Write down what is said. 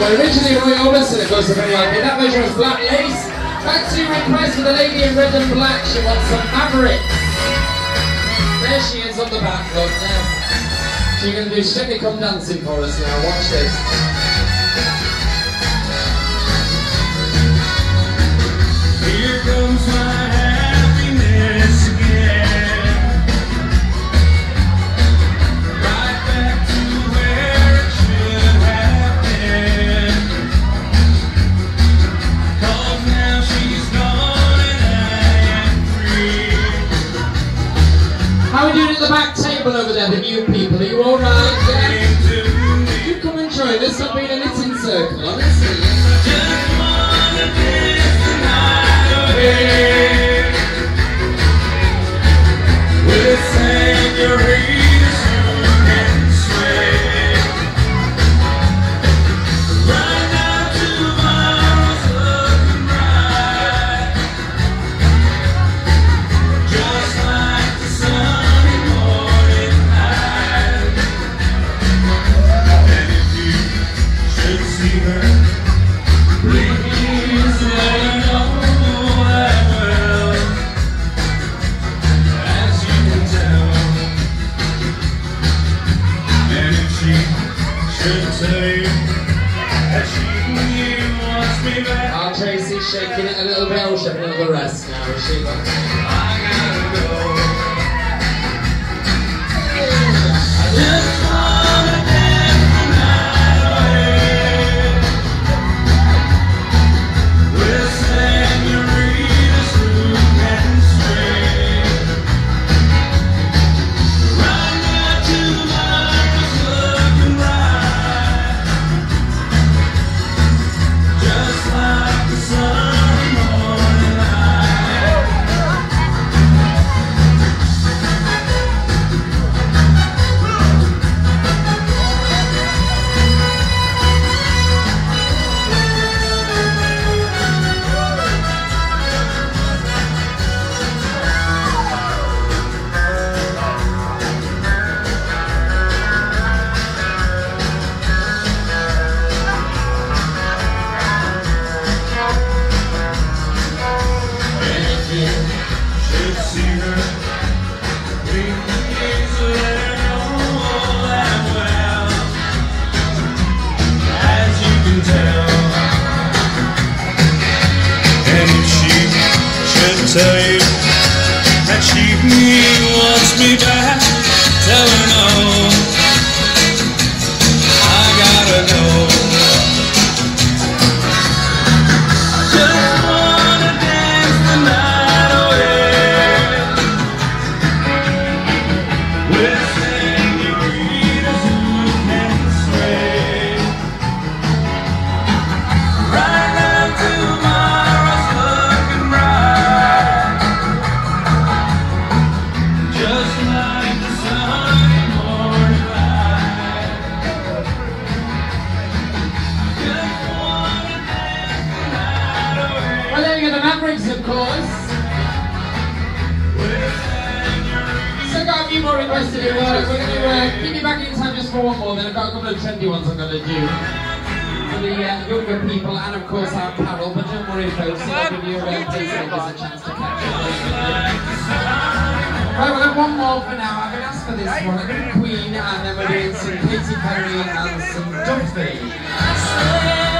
Well, originally Roy Orbison, of course, very well. That version was Black Lace. Back to request for the lady in red and black. She wants some Mavericks. There she is on the back, look. Yes. She's going to do Steady Come Dancing for us now. Watch this. How are we doing at the back table over there, the new people? Are you alright? Yeah? Came to me. You come and join us. I've been a knitting circle, honestly. Just wanna dance I'll shake another rest now. Tell you. That she wants me back, tell her So I've got a few more requests to do. Uh, we're going to uh, keep you back in time just for one more, then I've got a couple of trendy ones I'm going to do. For the uh, younger people and of course our Carol, but don't worry folks, I'll give you uh, pacemakers a chance to catch up. Right, we'll have one more for now. I've been asked for this one. I'm doing Queen and then we're doing some Katy Perry and some Duffy.